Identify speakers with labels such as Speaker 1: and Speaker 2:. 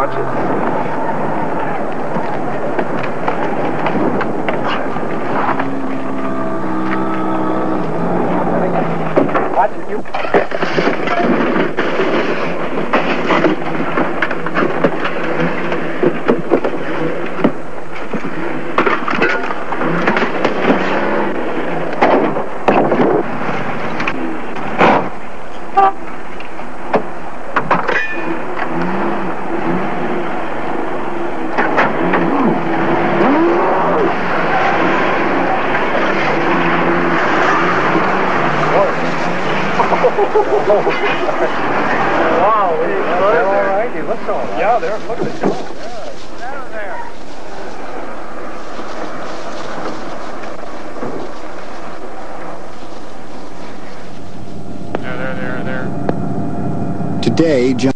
Speaker 1: Watch it.
Speaker 2: Watch it, you. Wow, they're all right. He looks all right. Yeah, they're. Look at the
Speaker 3: Today, John